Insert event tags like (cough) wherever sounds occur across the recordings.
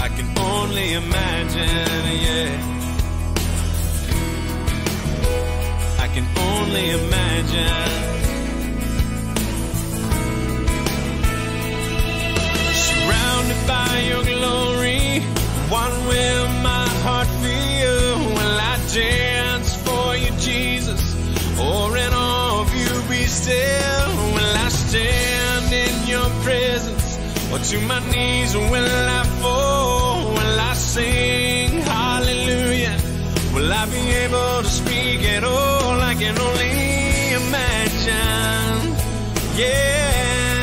I can only imagine, yeah. I can only imagine. Surrounded by your glory, what will my heart feel? Will I dance for you, Jesus? Or in awe of you be still? Will I stand in your presence? Or to my knees will I fall? Sing hallelujah? Will I be able to speak at all? I can only imagine. Yeah,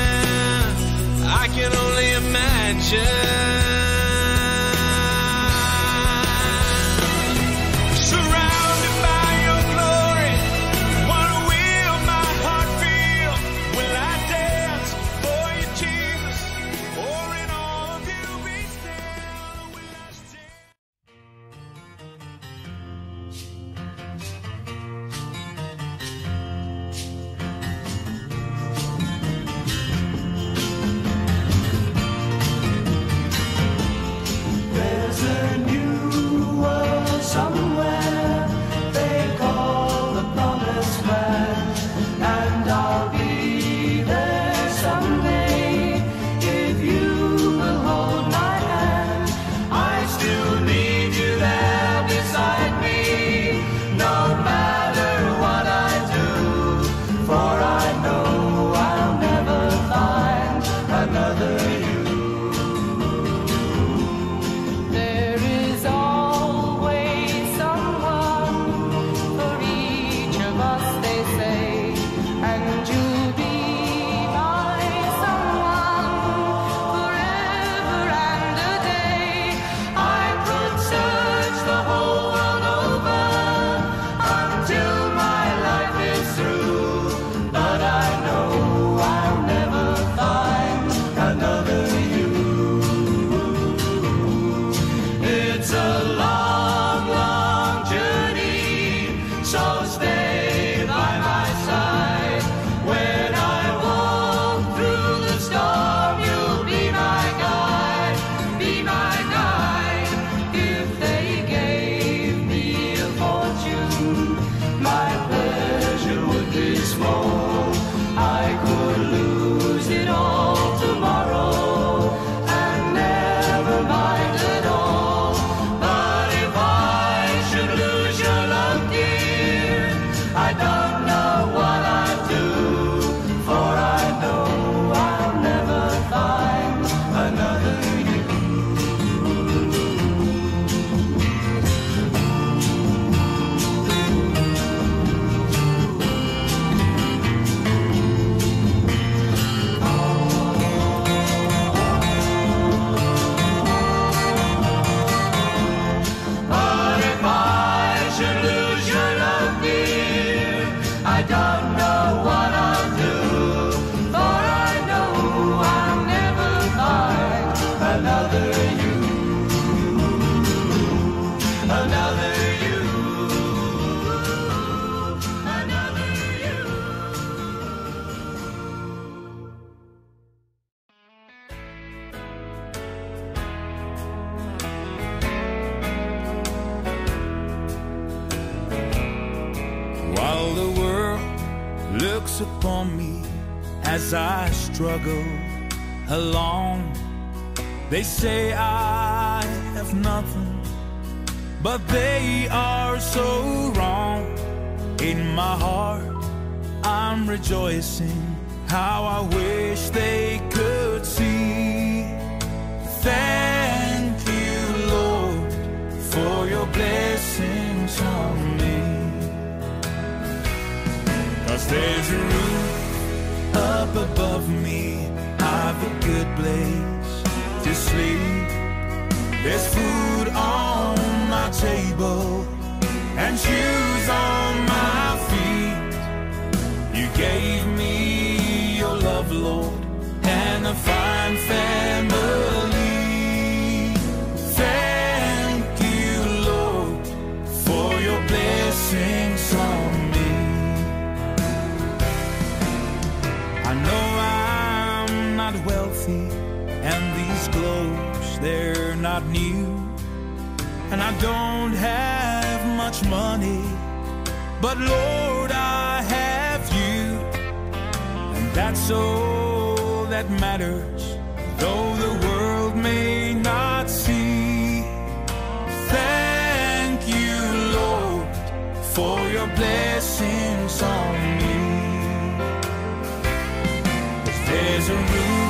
I can only imagine. I die. done. Around me as I struggle along. They say I have nothing, but they are so wrong. In my heart, I'm rejoicing how I wish they could see. Thank you, Lord, for your blessings There's a roof up above me, I've a good place to sleep. There's food on my table and shoes on my feet. You gave me your love, Lord, and a fine family. Wealthy, and these clothes, they're not new. And I don't have much money, but Lord, I have you. And that's all that matters, though the world may not see. Thank you, Lord, for your blessings on me. There's a roof up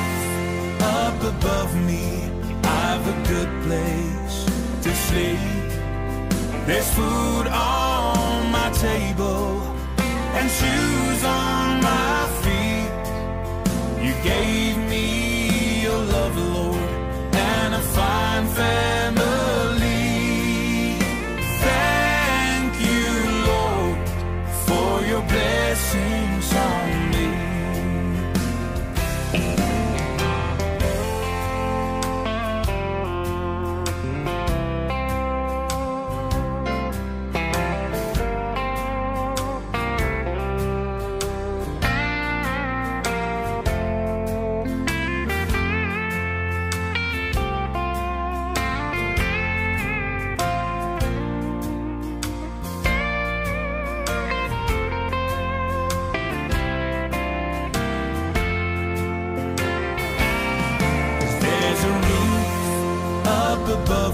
above me. I've a good place to sleep. There's food on my table and shoes on my feet. You gave me your love, Lord, and a fine family.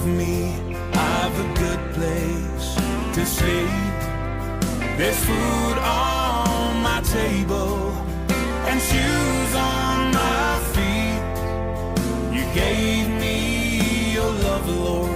Above me. I've a good place to sleep. There's food on my table and shoes on my feet. You gave me your love, Lord,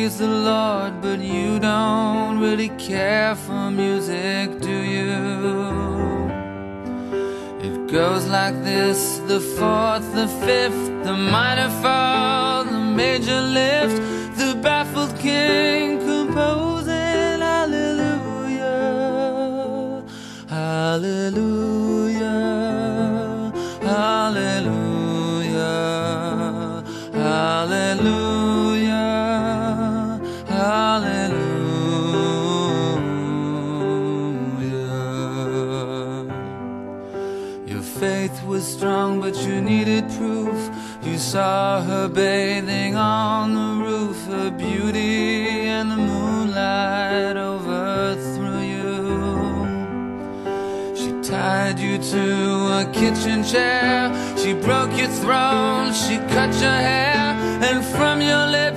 pleased the Lord, but you don't really care for music, do you? It goes like this the fourth, the fifth, the minor fall, the major lift, the baffled king composing Hallelujah, Hallelujah, her bathing on the roof, her beauty and the moonlight overthrew you. She tied you to a kitchen chair. She broke your throne. She cut your hair. And from your lips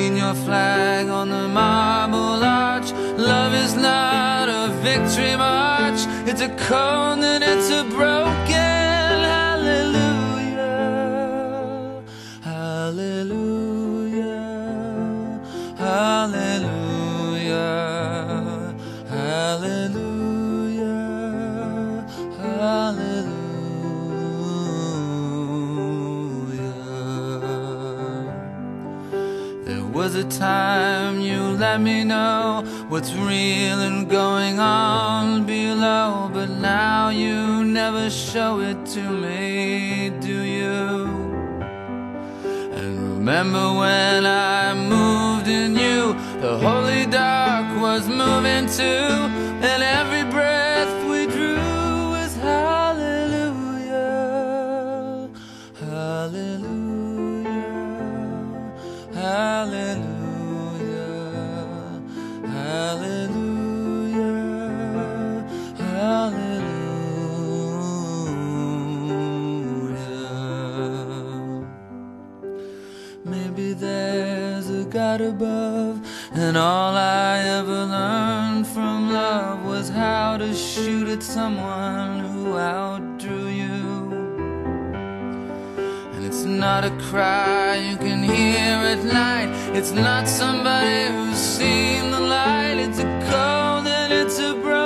seen your flag on the marble arch. Love is not a victory march, it's a cone and it's a broken was a time you let me know what's real and going on below, but now you never show it to me, do you? And remember when I moved in you, the holy dark was moving too, and every breath hallelujah, it's not somebody who's seen the light, it's a cold and it's a broken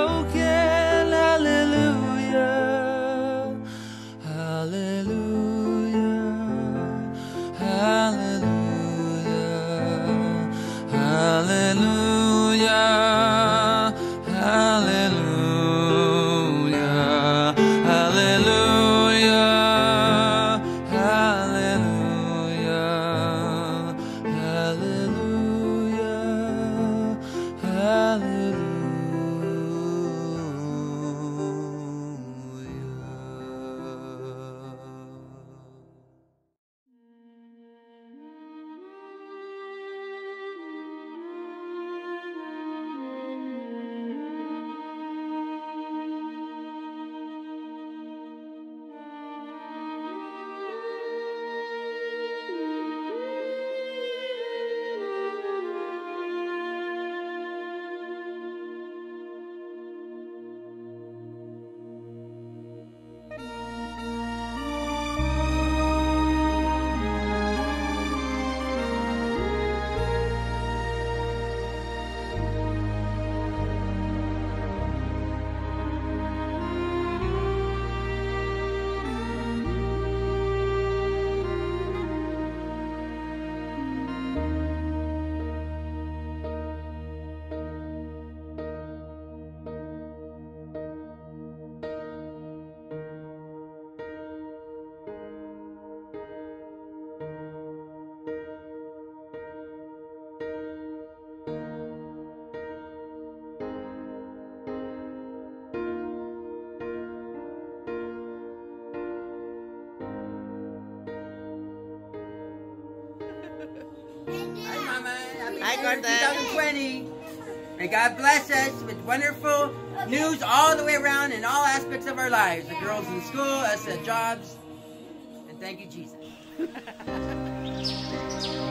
2020. May God bless us with wonderful news all the way around in all aspects of our lives. The girls in school, us at jobs. And thank you, Jesus. (laughs)